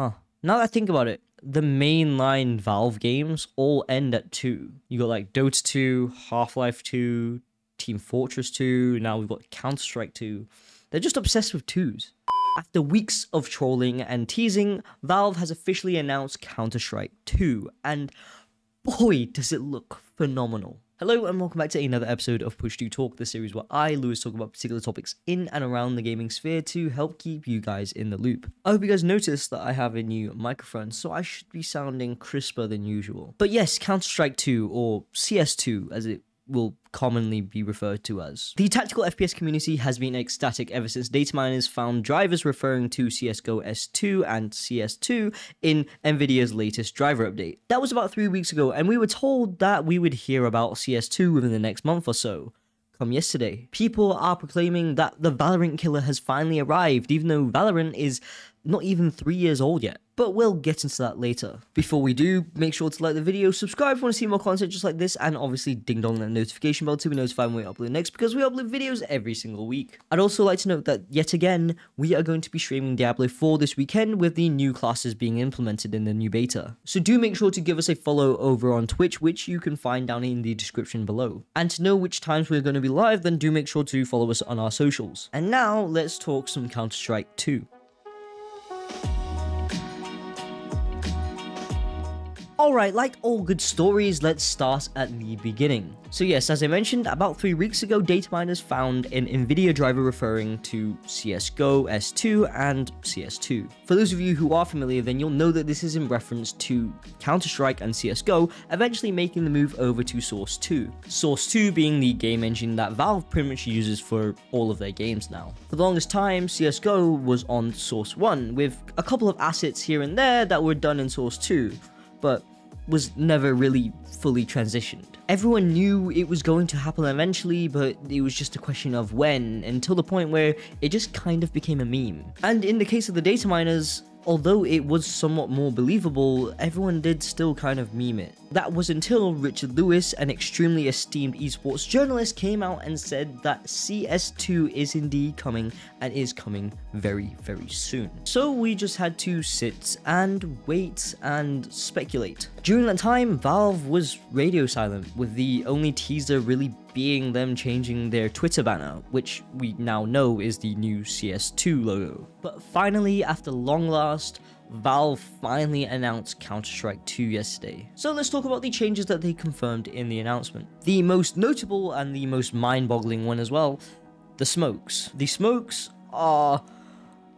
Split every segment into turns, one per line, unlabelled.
Huh. Now that I think about it, the mainline Valve games all end at 2. You got like Dota 2, Half-Life 2, Team Fortress 2, now we've got Counter-Strike 2. They're just obsessed with twos. After weeks of trolling and teasing, Valve has officially announced Counter-Strike 2, and boy, does it look phenomenal. Hello and welcome back to another episode of Push to Talk, the series where I, Lewis, talk about particular topics in and around the gaming sphere to help keep you guys in the loop. I hope you guys noticed that I have a new microphone, so I should be sounding crisper than usual. But yes, Counter-Strike 2, or CS2 as it will commonly be referred to as. The tactical FPS community has been ecstatic ever since data miners found drivers referring to CSGO S2 and CS2 in Nvidia's latest driver update. That was about three weeks ago, and we were told that we would hear about CS2 within the next month or so. Come yesterday, people are proclaiming that the Valorant killer has finally arrived, even though Valorant is not even three years old yet. But we'll get into that later. Before we do, make sure to like the video, subscribe if you want to see more content just like this, and obviously ding dong that notification bell to be notified when we upload next because we upload videos every single week. I'd also like to note that yet again, we are going to be streaming Diablo 4 this weekend with the new classes being implemented in the new beta. So do make sure to give us a follow over on Twitch, which you can find down in the description below. And to know which times we're going to be live, then do make sure to follow us on our socials. And now, let's talk some Counter-Strike 2. Alright, like all good stories, let's start at the beginning. So yes, as I mentioned, about 3 weeks ago, data miners found an NVIDIA driver referring to CSGO S2 and CS2. For those of you who are familiar, then you'll know that this is in reference to Counter-Strike and CSGO eventually making the move over to Source 2. Source 2 being the game engine that Valve pretty much uses for all of their games now. For the longest time, CSGO was on Source 1, with a couple of assets here and there that were done in Source 2, but was never really fully transitioned. Everyone knew it was going to happen eventually, but it was just a question of when, until the point where it just kind of became a meme. And in the case of the data miners, although it was somewhat more believable, everyone did still kind of meme it. That was until Richard Lewis, an extremely esteemed esports journalist, came out and said that CS2 is indeed coming and is coming very, very soon. So we just had to sit and wait and speculate. During that time, Valve was radio silent, with the only teaser really being them changing their Twitter banner, which we now know is the new CS2 logo. But finally, after long last, Valve finally announced Counter-Strike 2 yesterday. So let's talk about the changes that they confirmed in the announcement. The most notable and the most mind-boggling one as well, the smokes. The smokes are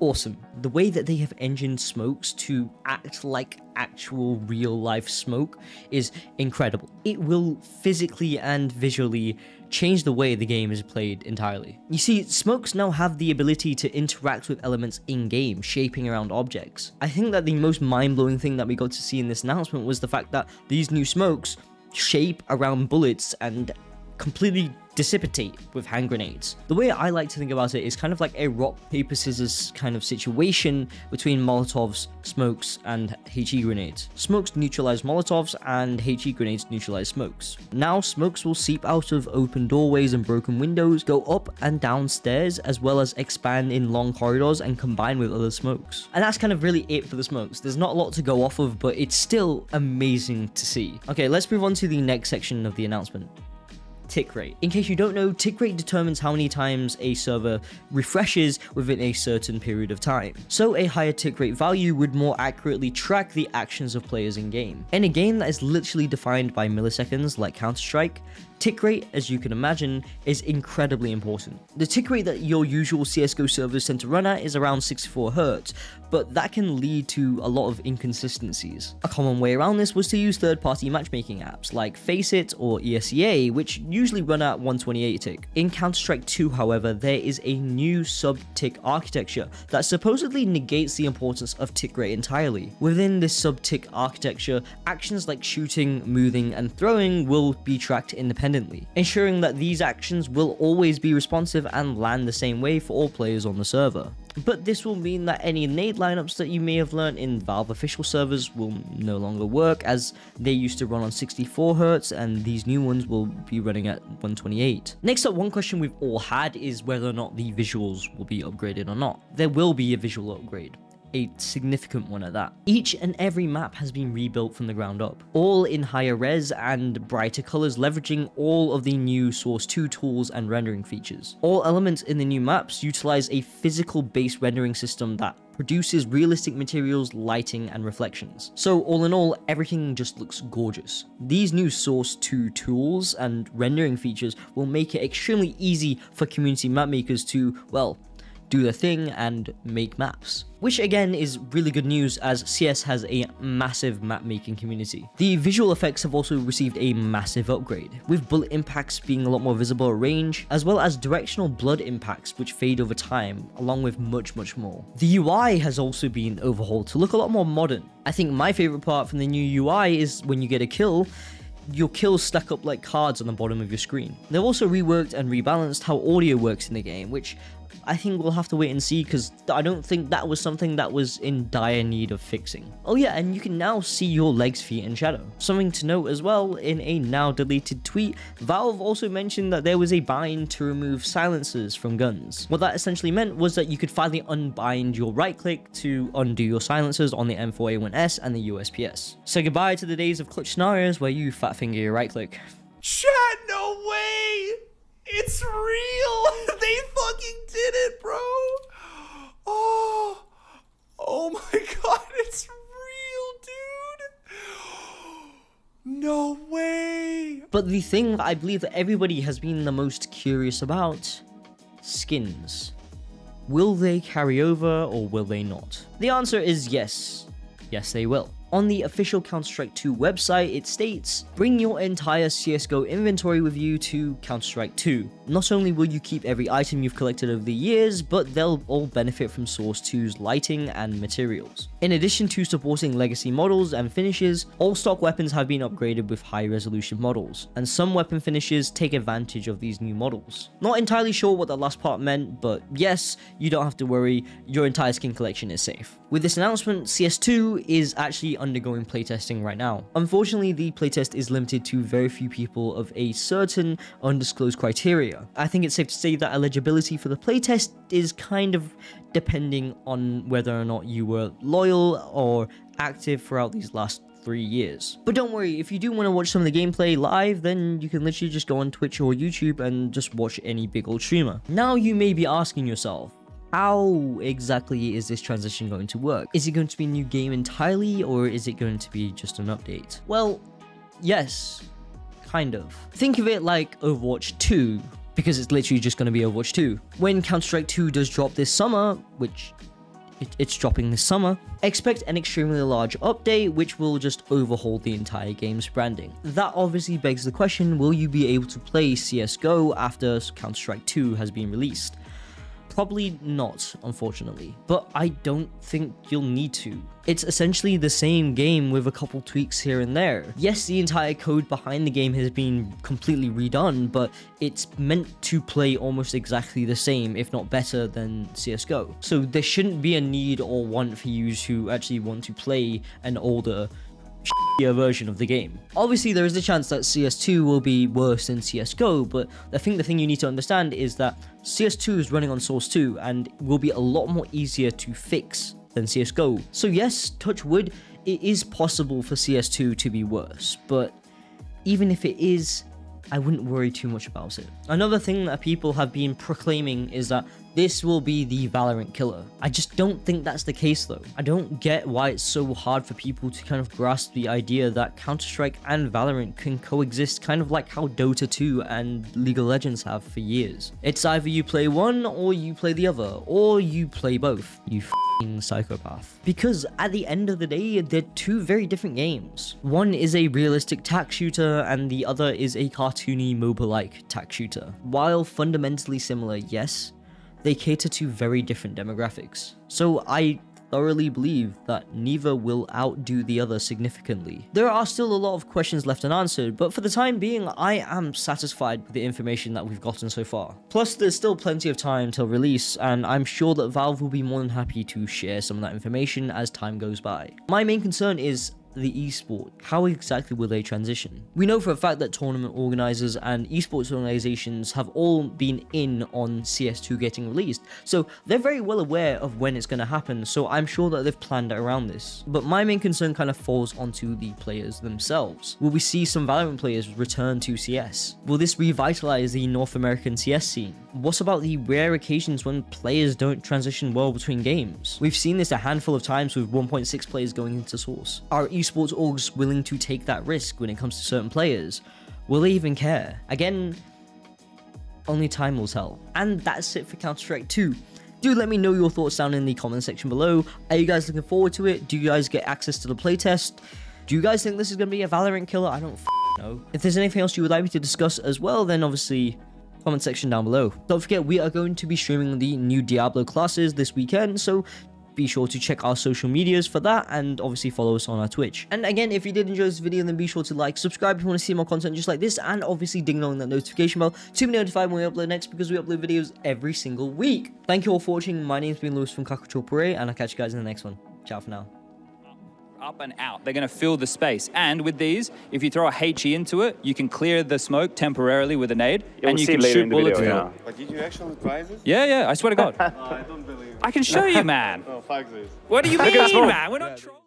awesome. The way that they have engined smokes to act like actual real life smoke is incredible. It will physically and visually change the way the game is played entirely. You see, smokes now have the ability to interact with elements in-game, shaping around objects. I think that the most mind-blowing thing that we got to see in this announcement was the fact that these new smokes shape around bullets and completely dissipate with hand grenades. The way I like to think about it is kind of like a rock, paper, scissors kind of situation between Molotovs, smokes, and HE grenades. Smokes neutralize Molotovs, and HE grenades neutralize smokes. Now, smokes will seep out of open doorways and broken windows, go up and down stairs, as well as expand in long corridors and combine with other smokes. And that's kind of really it for the smokes. There's not a lot to go off of, but it's still amazing to see. Okay, let's move on to the next section of the announcement tick rate. In case you don't know, tick rate determines how many times a server refreshes within a certain period of time. So a higher tick rate value would more accurately track the actions of players in game. In a game that is literally defined by milliseconds like Counter-Strike, Tick rate, as you can imagine, is incredibly important. The tick rate that your usual CSGO servers tend to run at is around 64 Hz, but that can lead to a lot of inconsistencies. A common way around this was to use third-party matchmaking apps like Faceit or ESEA, which usually run at 128 tick. In Counter-Strike 2, however, there is a new sub-tick architecture that supposedly negates the importance of tick rate entirely. Within this sub-tick architecture, actions like shooting, moving, and throwing will be tracked independently independently, ensuring that these actions will always be responsive and land the same way for all players on the server. But this will mean that any nade lineups that you may have learned in Valve official servers will no longer work as they used to run on 64Hz and these new ones will be running at 128. Next up, one question we've all had is whether or not the visuals will be upgraded or not. There will be a visual upgrade a significant one at that. Each and every map has been rebuilt from the ground up, all in higher res and brighter colors leveraging all of the new Source 2 tools and rendering features. All elements in the new maps utilize a physical based rendering system that produces realistic materials, lighting, and reflections. So all in all, everything just looks gorgeous. These new Source 2 tools and rendering features will make it extremely easy for community map makers to, well, do their thing and make maps. Which again is really good news as CS has a massive map making community. The visual effects have also received a massive upgrade, with bullet impacts being a lot more visible at range, as well as directional blood impacts which fade over time, along with much much more. The UI has also been overhauled to look a lot more modern. I think my favourite part from the new UI is when you get a kill, your kills stack up like cards on the bottom of your screen. They've also reworked and rebalanced how audio works in the game, which I think we'll have to wait and see because I don't think that was something that was in dire need of fixing. Oh yeah, and you can now see your legs, feet, and shadow. Something to note as well, in a now deleted tweet, Valve also mentioned that there was a bind to remove silencers from guns. What that essentially meant was that you could finally unbind your right click to undo your silencers on the M4A1S and the USPS. So goodbye to the days of clutch scenarios where you fat finger your right click.
Chat, no way! It's real! they fucking did it, bro! Oh, oh my god, it's real, dude! No way!
But the thing that I believe that everybody has been the most curious about skins. Will they carry over or will they not? The answer is yes. Yes, they will. On the official Counter-Strike 2 website, it states, bring your entire CSGO inventory with you to Counter-Strike 2. Not only will you keep every item you've collected over the years, but they'll all benefit from Source 2's lighting and materials. In addition to supporting legacy models and finishes, all stock weapons have been upgraded with high resolution models, and some weapon finishes take advantage of these new models. Not entirely sure what the last part meant, but yes, you don't have to worry, your entire skin collection is safe. With this announcement, CS2 is actually undergoing playtesting right now. Unfortunately, the playtest is limited to very few people of a certain undisclosed criteria. I think it's safe to say that eligibility for the playtest is kind of depending on whether or not you were loyal or active throughout these last three years. But don't worry, if you do want to watch some of the gameplay live, then you can literally just go on Twitch or YouTube and just watch any big old streamer. Now you may be asking yourself, how exactly is this transition going to work? Is it going to be a new game entirely, or is it going to be just an update? Well, yes, kind of. Think of it like Overwatch 2, because it's literally just going to be Overwatch 2. When Counter-Strike 2 does drop this summer, which it, it's dropping this summer, expect an extremely large update which will just overhaul the entire game's branding. That obviously begs the question, will you be able to play CSGO after Counter-Strike 2 has been released? Probably not, unfortunately, but I don't think you'll need to. It's essentially the same game with a couple tweaks here and there. Yes, the entire code behind the game has been completely redone, but it's meant to play almost exactly the same, if not better than CSGO. So there shouldn't be a need or want for you to actually want to play an older version of the game. Obviously, there is a chance that CS2 will be worse than CSGO, but I think the thing you need to understand is that CS2 is running on Source 2 and will be a lot more easier to fix than CSGO. So yes, touch wood, it is possible for CS2 to be worse, but even if it is, I wouldn't worry too much about it. Another thing that people have been proclaiming is that this will be the Valorant killer. I just don't think that's the case though. I don't get why it's so hard for people to kind of grasp the idea that Counter-Strike and Valorant can coexist kind of like how Dota 2 and League of Legends have for years. It's either you play one or you play the other, or you play both. You fing psychopath. Because at the end of the day, they're two very different games. One is a realistic tac shooter and the other is a cartoony MOBA-like tac shooter. While fundamentally similar, yes, they cater to very different demographics. So I thoroughly believe that neither will outdo the other significantly. There are still a lot of questions left unanswered, but for the time being, I am satisfied with the information that we've gotten so far. Plus, there's still plenty of time till release, and I'm sure that Valve will be more than happy to share some of that information as time goes by. My main concern is the esport, how exactly will they transition? We know for a fact that tournament organizers and esports organizations have all been in on CS2 getting released, so they're very well aware of when it's going to happen, so I'm sure that they've planned around this. But my main concern kind of falls onto the players themselves. Will we see some Valorant players return to CS? Will this revitalize the North American CS scene? What about the rare occasions when players don't transition well between games? We've seen this a handful of times with 1.6 players going into Source. Are esports orgs willing to take that risk when it comes to certain players? Will they even care? Again, only time will tell. And that's it for Counter-Strike 2 do let me know your thoughts down in the comment section below. Are you guys looking forward to it? Do you guys get access to the playtest? Do you guys think this is going to be a Valorant killer? I don't know. If there's anything else you would like me to discuss as well, then obviously comment section down below. Don't forget, we are going to be streaming the new Diablo classes this weekend, so be sure to check our social medias for that and obviously follow us on our Twitch. And again, if you did enjoy this video, then be sure to like, subscribe if you want to see more content just like this, and obviously ding on that notification bell to be notified when we upload next because we upload videos every single week. Thank you all for watching. My name's been Lewis from Kakuchopurei, and I'll catch you guys in the next one. Ciao for now
up and out. They're going to fill the space. And with these, if you throw a HE into it, you can clear the smoke temporarily with a nade,
You'll
and you can shoot bullets
video, yeah. But did you actually try this?
Yeah, yeah, I swear to God.
I don't believe it.
I can show you, man.
Oh, fuck this.
What do you
Look at this
mean, man? We're not trolling.